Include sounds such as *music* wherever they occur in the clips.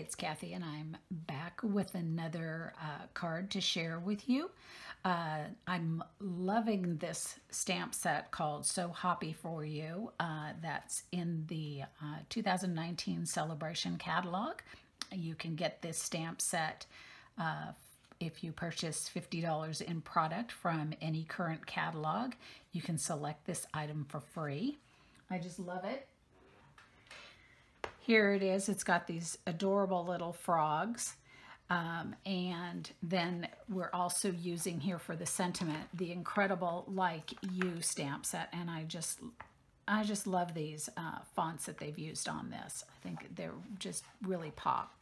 it's Cathy, and I'm back with another uh, card to share with you. Uh, I'm loving this stamp set called So Hoppy For You. Uh, that's in the uh, 2019 Celebration catalog. You can get this stamp set uh, if you purchase $50 in product from any current catalog. You can select this item for free. I just love it. Here it is. It's got these adorable little frogs. Um, and then we're also using here for the sentiment, the incredible Like You stamp set. And I just, I just love these uh, fonts that they've used on this. I think they're just really pop.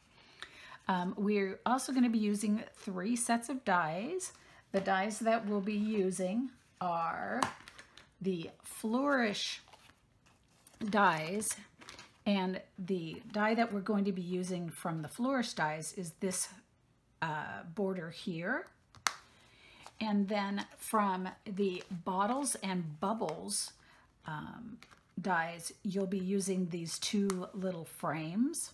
Um, we're also going to be using three sets of dies. The dies that we'll be using are the Flourish dies and the die that we're going to be using from the Flourish dies is this uh, border here. And then from the Bottles and Bubbles um, dies, you'll be using these two little frames.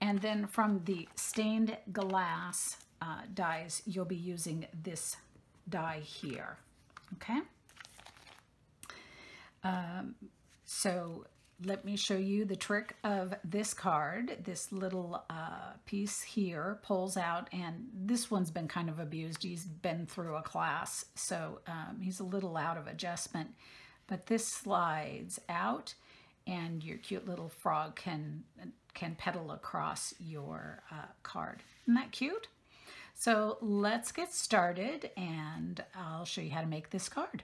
And then from the Stained Glass uh, dies, you'll be using this die here, okay? Um, so let me show you the trick of this card. This little uh, piece here pulls out, and this one's been kind of abused. He's been through a class, so um, he's a little out of adjustment. But this slides out, and your cute little frog can, can pedal across your uh, card. Isn't that cute? So let's get started, and I'll show you how to make this card.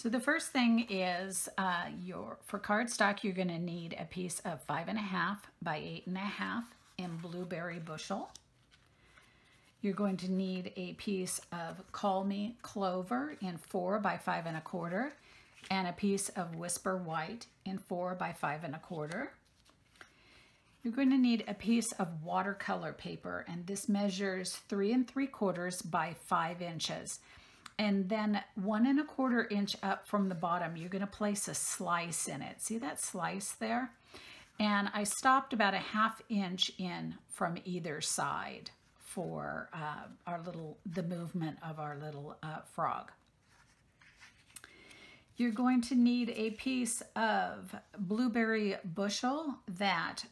So the first thing is uh, your for cardstock, you're going to need a piece of five and a half by eight and a half in blueberry bushel. You're going to need a piece of Call Me Clover in four by five and a quarter and a piece of Whisper White in four by five and a quarter. You're going to need a piece of watercolor paper and this measures three and three quarters by five inches and then one and a quarter inch up from the bottom, you're gonna place a slice in it. See that slice there? And I stopped about a half inch in from either side for uh, our little, the movement of our little uh, frog. You're going to need a piece of blueberry bushel that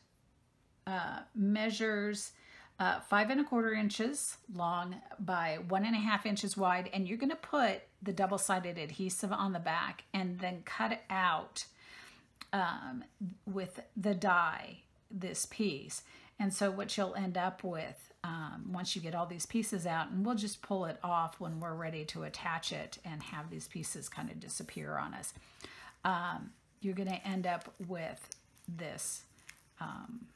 uh, measures uh, five and a quarter inches long by one and a half inches wide and you're going to put the double-sided adhesive on the back and then cut out um, with the die this piece. And so what you'll end up with um, once you get all these pieces out and we'll just pull it off when we're ready to attach it and have these pieces kind of disappear on us. Um, you're going to end up with this um,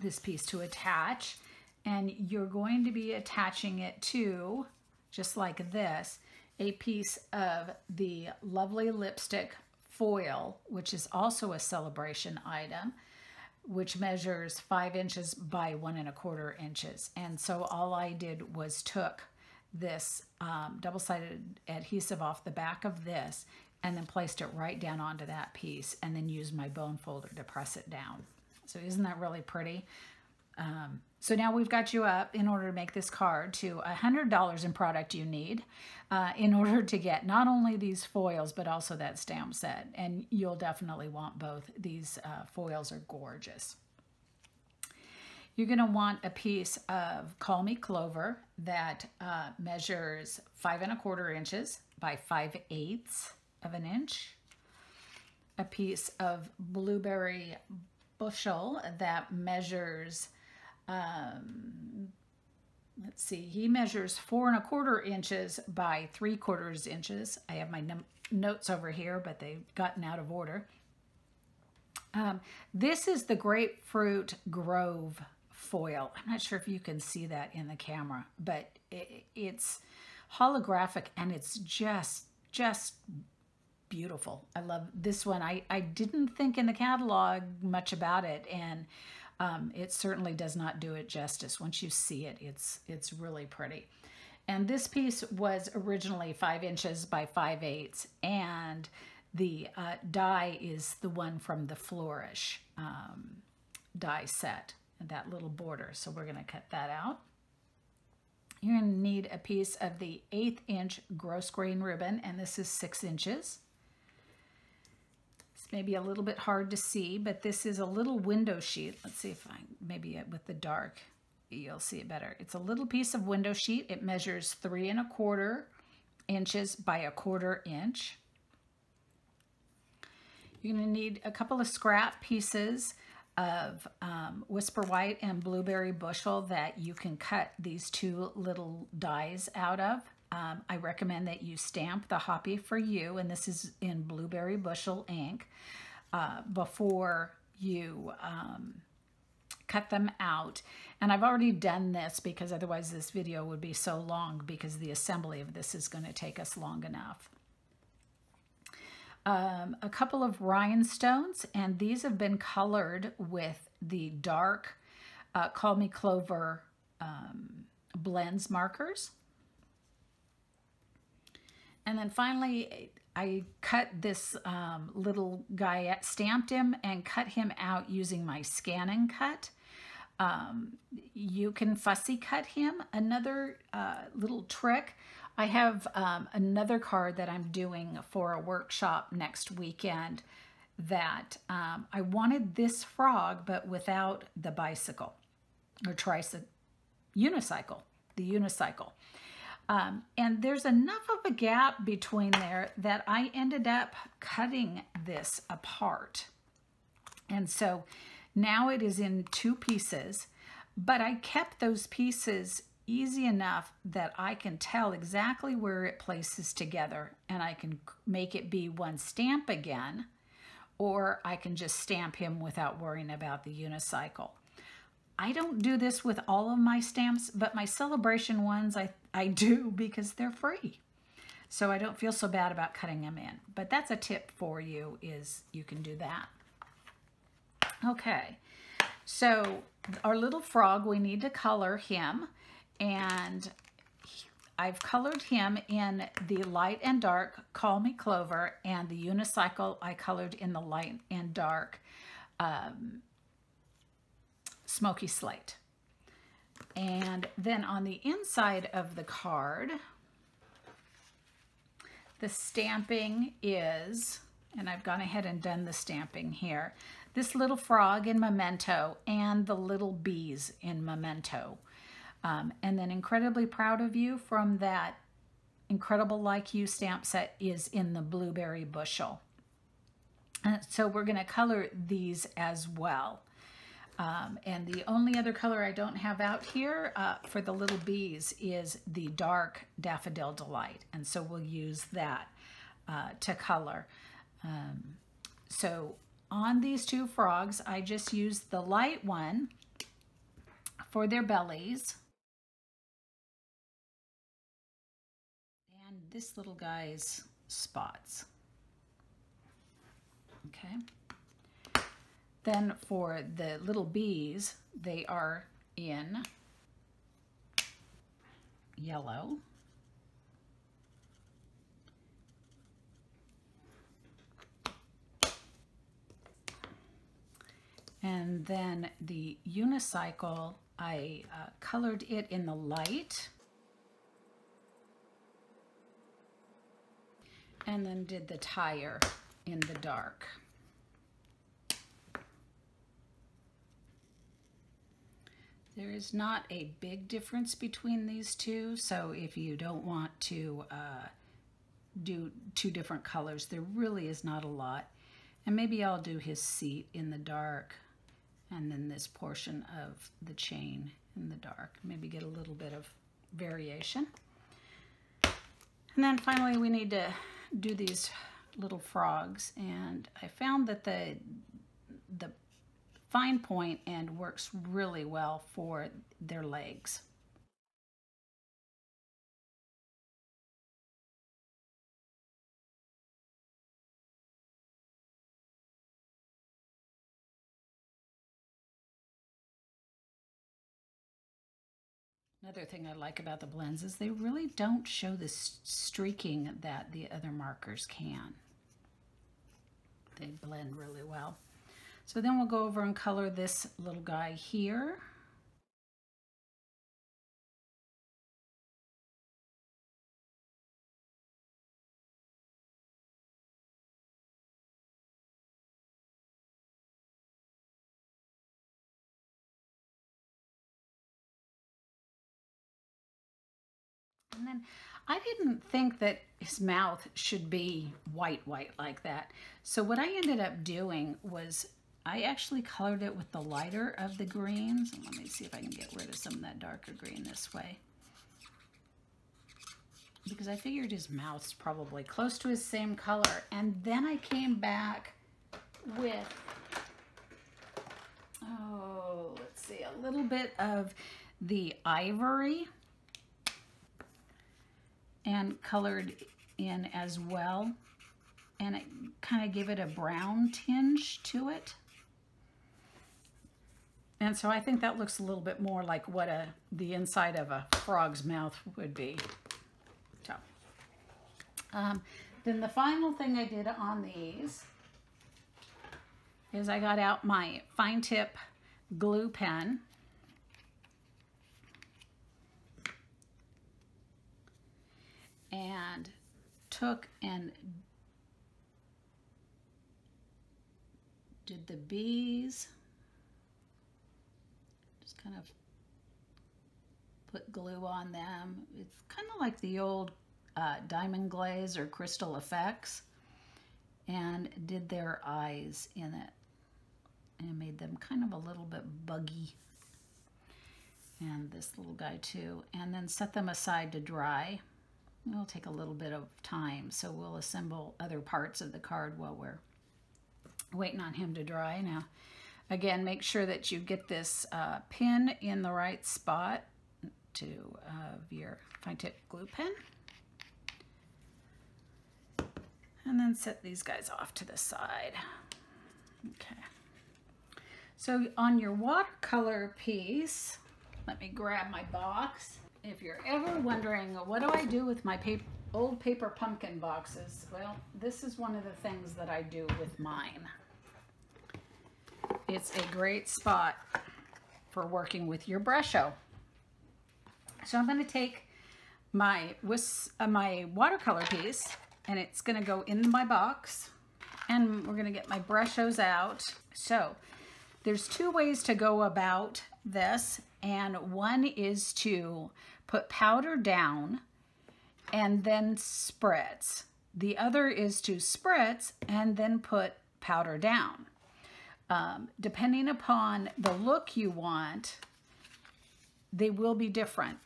this piece to attach and you're going to be attaching it to, just like this, a piece of the lovely lipstick foil, which is also a celebration item, which measures five inches by one and a quarter inches. And so all I did was took this um, double-sided adhesive off the back of this and then placed it right down onto that piece and then used my bone folder to press it down. So isn't that really pretty? Um, so now we've got you up in order to make this card to $100 in product you need uh, in *laughs* order to get not only these foils, but also that stamp set. And you'll definitely want both. These uh, foils are gorgeous. You're going to want a piece of Call Me Clover that uh, measures five and a quarter inches by five eighths of an inch. A piece of Blueberry Bushel that measures um, let's see, he measures four and a quarter inches by three quarters inches. I have my notes over here, but they've gotten out of order. Um, this is the Grapefruit Grove foil. I'm not sure if you can see that in the camera, but it, it's holographic and it's just, just beautiful. I love this one. I, I didn't think in the catalog much about it and um, it certainly does not do it justice. Once you see it, it's, it's really pretty. And this piece was originally five inches by five eighths. And the uh, die is the one from the Flourish um, die set, and that little border. So we're going to cut that out. You're going to need a piece of the eighth inch gross grain ribbon, and this is six inches. It's maybe a little bit hard to see, but this is a little window sheet. Let's see if I, maybe with the dark, you'll see it better. It's a little piece of window sheet. It measures three and a quarter inches by a quarter inch. You're to need a couple of scrap pieces of um, Whisper White and Blueberry Bushel that you can cut these two little dies out of. Um, I recommend that you stamp the Hoppy for You, and this is in Blueberry Bushel ink, uh, before you um, cut them out. And I've already done this because otherwise this video would be so long because the assembly of this is going to take us long enough um, a couple of rhinestones, and these have been colored with the dark uh, Call Me Clover um, blends markers. And then finally, I cut this um, little guy, stamped him and cut him out using my ScanNCut. Um, you can fussy cut him. Another uh, little trick, I have um, another card that I'm doing for a workshop next weekend that um, I wanted this frog, but without the bicycle or tricycle, unicycle, the unicycle. Um, and there's enough of a gap between there that I ended up cutting this apart. And so now it is in two pieces, but I kept those pieces easy enough that I can tell exactly where it places together and I can make it be one stamp again, or I can just stamp him without worrying about the unicycle. I don't do this with all of my stamps, but my celebration ones I, I do because they're free. So I don't feel so bad about cutting them in. But that's a tip for you is you can do that. Okay, so our little frog, we need to color him and I've colored him in the light and dark Call Me Clover and the unicycle I colored in the light and dark um, Smoky Slate. And then on the inside of the card, the stamping is, and I've gone ahead and done the stamping here, this little frog in Memento and the little bees in Memento. Um, and then incredibly proud of you from that incredible like you stamp set is in the blueberry bushel. And so we're going to color these as well. Um, and the only other color I don't have out here uh, for the little bees is the dark Daffodil Delight. And so we'll use that uh, to color. Um, so on these two frogs, I just used the light one for their bellies. And this little guy's spots. Okay. Then for the little bees, they are in yellow. And then the unicycle, I uh, colored it in the light and then did the tire in the dark. There is not a big difference between these two, so if you don't want to uh, do two different colors, there really is not a lot. And maybe I'll do his seat in the dark and then this portion of the chain in the dark. Maybe get a little bit of variation. And then finally we need to do these little frogs and I found that the the fine point end works really well for their legs. Another thing I like about the blends is they really don't show the streaking that the other markers can. they blend really well. So then we'll go over and color this little guy here. And then I didn't think that his mouth should be white, white like that. So what I ended up doing was I actually colored it with the lighter of the greens. Let me see if I can get rid of some of that darker green this way. Because I figured his mouth's probably close to his same color. And then I came back with, oh, let's see, a little bit of the ivory and colored in as well. And it kind of gave it a brown tinge to it. And so I think that looks a little bit more like what a the inside of a frog's mouth would be. So, um, then the final thing I did on these is I got out my fine tip glue pen and took and did the bees kind of put glue on them. It's kind of like the old uh, diamond glaze or crystal effects and did their eyes in it. And made them kind of a little bit buggy. And this little guy too. And then set them aside to dry. It'll take a little bit of time, so we'll assemble other parts of the card while we're waiting on him to dry. Now, again, make sure that you get this uh, pin in the right spot to uh, your fine tip glue pen. And then set these guys off to the side. Okay. So on your watercolor piece, let me grab my box if you're ever wondering, what do I do with my paper, old paper pumpkin boxes? Well, this is one of the things that I do with mine. It's a great spot for working with your Brusho. So I'm going to take my, uh, my watercolor piece and it's going to go in my box and we're going to get my Brushos out. So there's two ways to go about this and one is to put powder down and then spritz. The other is to spritz and then put powder down. Um, depending upon the look you want, they will be different.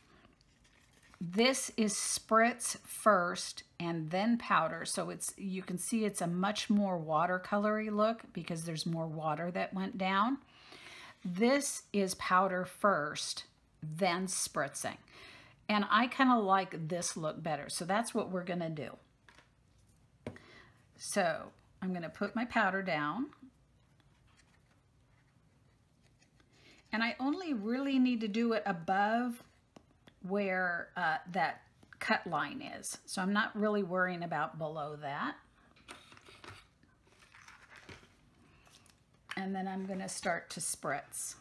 This is spritz first and then powder. So it's you can see it's a much more watercolory look because there's more water that went down. This is powder first, then spritzing. And I kind of like this look better. So that's what we're going to do. So I'm going to put my powder down. And I only really need to do it above where uh, that cut line is. So I'm not really worrying about below that. And then I'm going to start to spritz.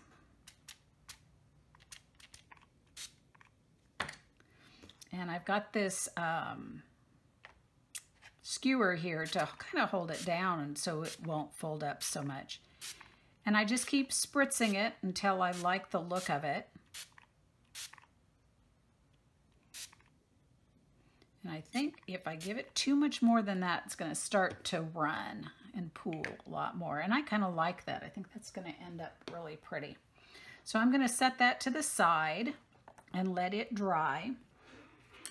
And I've got this um, skewer here to kind of hold it down and so it won't fold up so much. And I just keep spritzing it until I like the look of it. And I think if I give it too much more than that, it's going to start to run and pool a lot more. And I kind of like that. I think that's going to end up really pretty. So I'm going to set that to the side and let it dry.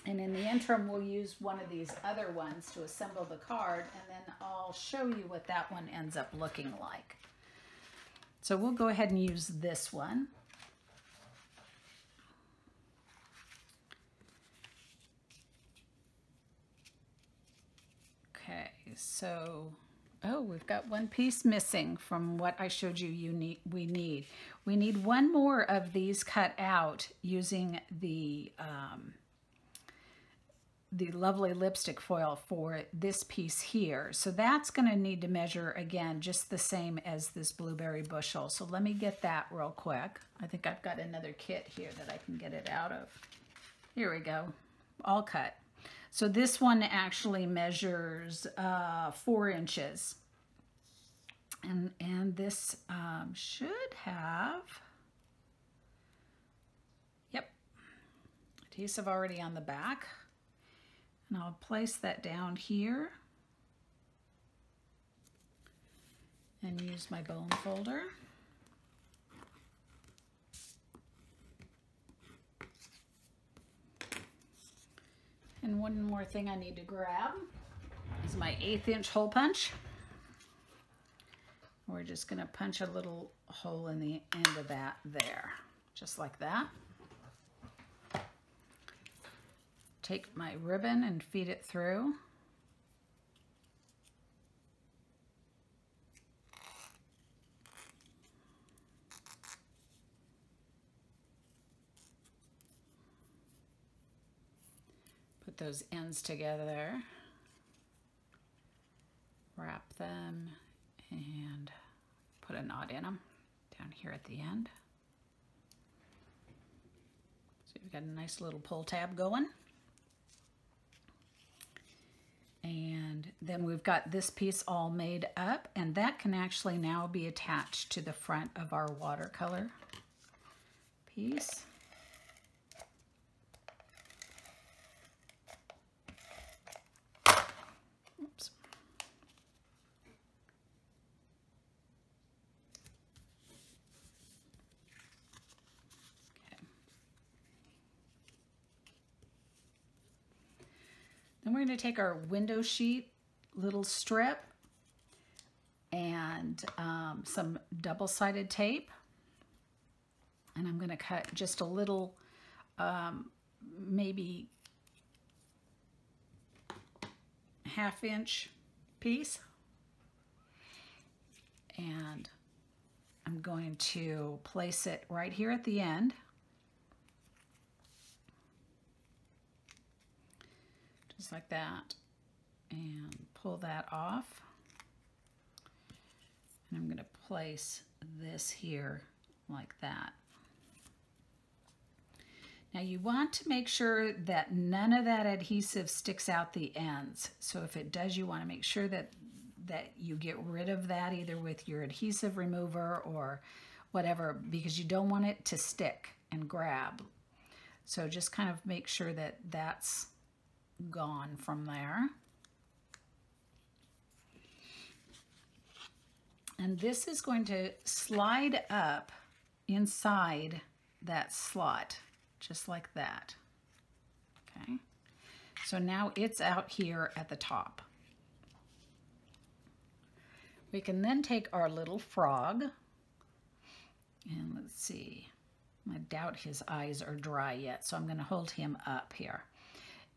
And in the interim, we'll use one of these other ones to assemble the card, and then I'll show you what that one ends up looking like. So we'll go ahead and use this one. Okay, so, oh, we've got one piece missing from what I showed you you need, we need. We need one more of these cut out using the um, the lovely lipstick foil for this piece here. So that's going to need to measure again just the same as this blueberry bushel. So let me get that real quick. I think I've got another kit here that I can get it out of. Here we go, all cut. So this one actually measures uh, four inches. And, and this um, should have, yep, adhesive already on the back. And I'll place that down here and use my bone folder. And one more thing I need to grab is my eighth inch hole punch. We're just gonna punch a little hole in the end of that there, just like that. Take my ribbon and feed it through. Put those ends together, wrap them, and put a knot in them down here at the end. So you've got a nice little pull tab going. And then we've got this piece all made up and that can actually now be attached to the front of our watercolor piece. Then we're going to take our window sheet little strip and um, some double-sided tape. And I'm going to cut just a little, um, maybe half inch piece. And I'm going to place it right here at the end. Just like that and pull that off and I'm going to place this here like that. Now you want to make sure that none of that adhesive sticks out the ends. So if it does, you want to make sure that that you get rid of that either with your adhesive remover or whatever because you don't want it to stick and grab. So just kind of make sure that that's gone from there. And this is going to slide up inside that slot, just like that. Okay, so now it's out here at the top. We can then take our little frog, and let's see, I doubt his eyes are dry yet, so I'm going to hold him up here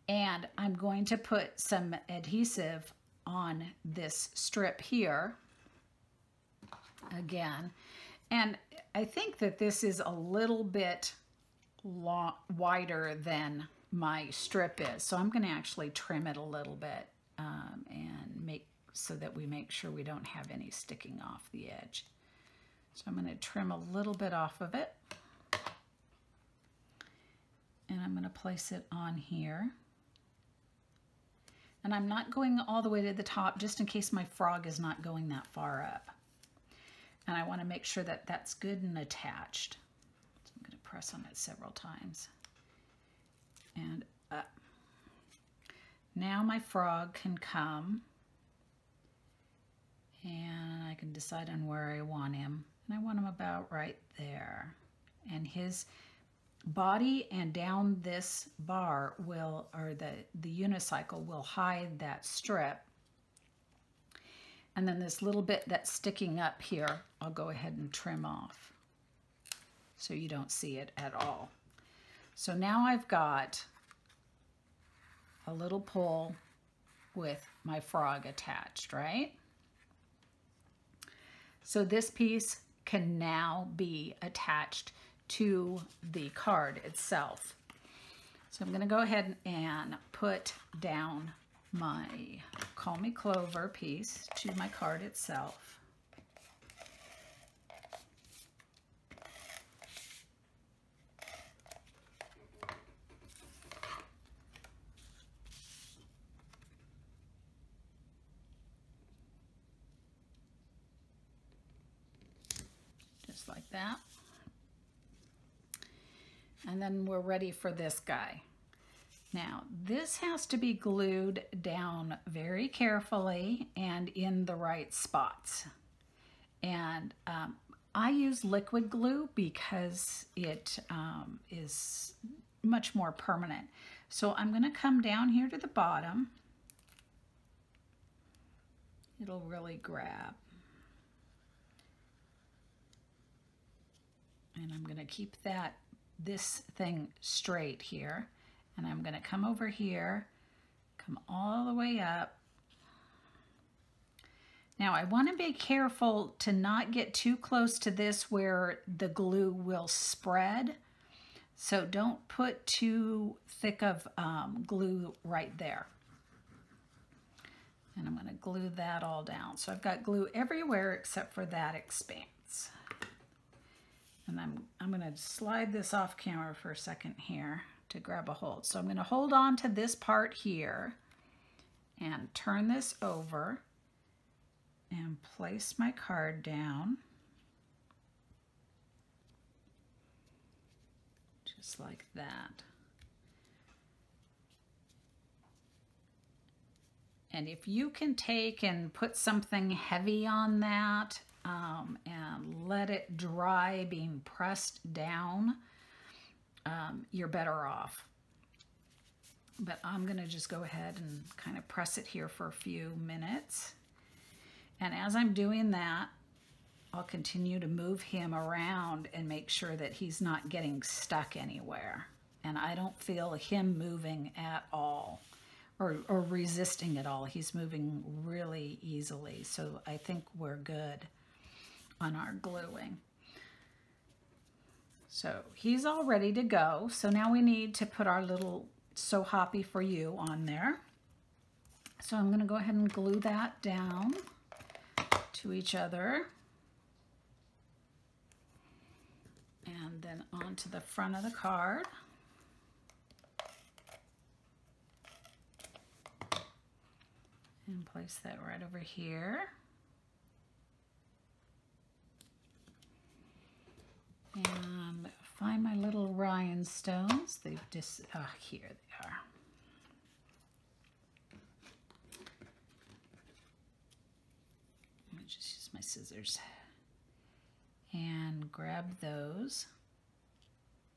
and I'm going to put some adhesive on this strip here again. And I think that this is a little bit wider than my strip is. So I'm going to actually trim it a little bit um, and make so that we make sure we don't have any sticking off the edge. So I'm going to trim a little bit off of it. And I'm going to place it on here and I'm not going all the way to the top just in case my frog is not going that far up. And I want to make sure that that's good and attached. So I'm going to press on it several times. And up. Now my frog can come and I can decide on where I want him. And I want him about right there. And his body and down this bar will, or the, the unicycle will hide that strip. And then this little bit that's sticking up here, I'll go ahead and trim off so you don't see it at all. So now I've got a little pole with my frog attached, right? So this piece can now be attached to the card itself. So I'm going to go ahead and put down my Call Me Clover piece to my card itself. Just like that. Then we're ready for this guy. Now, this has to be glued down very carefully and in the right spots. And um, I use liquid glue because it um, is much more permanent. So I'm going to come down here to the bottom. It'll really grab. And I'm going to keep that this thing straight here and I'm going to come over here, come all the way up. Now I want to be careful to not get too close to this where the glue will spread. So don't put too thick of um, glue right there. And I'm going to glue that all down. So I've got glue everywhere except for that expanse. And I'm, I'm going to slide this off camera for a second here to grab a hold. So I'm going to hold on to this part here and turn this over and place my card down. Just like that. And if you can take and put something heavy on that um, and let it dry being pressed down, um, you're better off. But I'm to just go ahead and kind of press it here for a few minutes. And as I'm doing that, I'll continue to move him around and make sure that he's not getting stuck anywhere. And I don't feel him moving at all or, or resisting at all. He's moving really easily. So I think we're good on our gluing. So he's all ready to go. So now we need to put our little So Hoppy For You on there. So I'm going to go ahead and glue that down to each other. And then onto the front of the card. And place that right over here. And find my little rhinestones. They've just, ah, oh, here they are. Let me just use my scissors and grab those.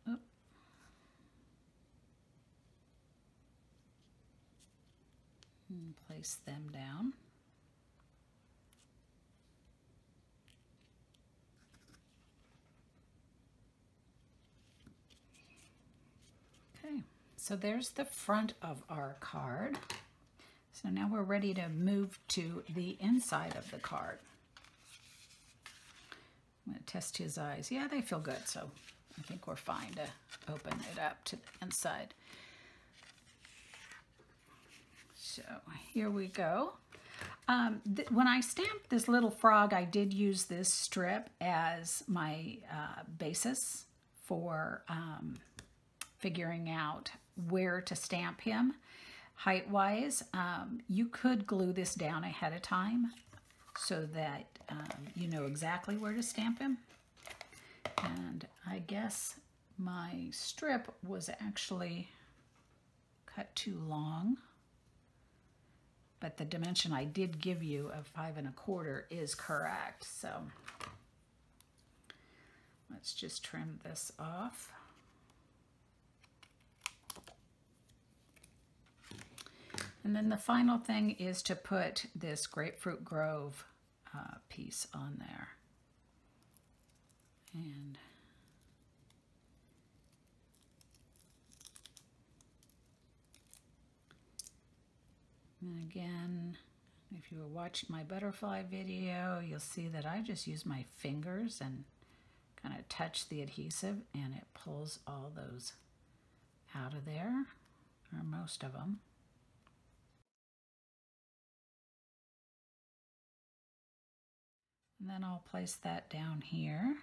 Oop. And place them down. So there's the front of our card. So now we're ready to move to the inside of the card. I'm going to test his eyes. Yeah, they feel good, so I think we're fine to open it up to the inside. So here we go. Um, when I stamped this little frog, I did use this strip as my uh, basis for um, figuring out where to stamp him height wise. Um, you could glue this down ahead of time so that um, you know exactly where to stamp him. And I guess my strip was actually cut too long. But the dimension I did give you of five and a quarter is correct. So let's just trim this off. And then the final thing is to put this Grapefruit Grove uh, piece on there. And And again, if you watched my butterfly video, you'll see that I just use my fingers and kind of touch the adhesive and it pulls all those out of there, or most of them. And then I'll place that down here.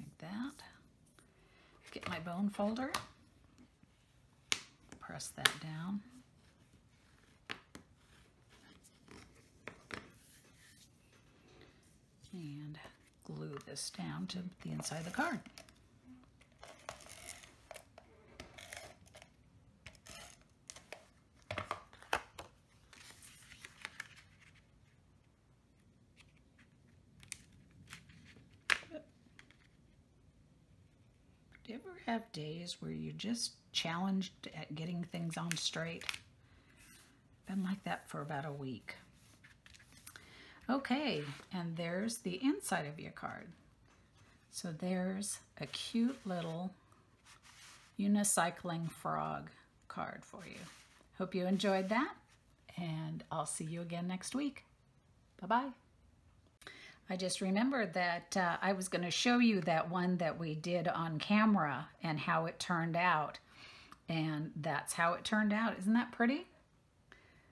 Like that. Get my bone folder. Press that down. And glue this down to the inside of the card. Ever have days where you're just challenged at getting things on straight? Been like that for about a week. Okay, and there's the inside of your card. So there's a cute little unicycling frog card for you. Hope you enjoyed that, and I'll see you again next week. Bye-bye. I just remembered that uh, I was going to show you that one that we did on camera and how it turned out. And that's how it turned out. Isn't that pretty?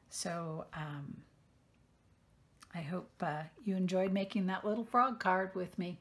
So um, I hope uh, you enjoyed making that little frog card with me.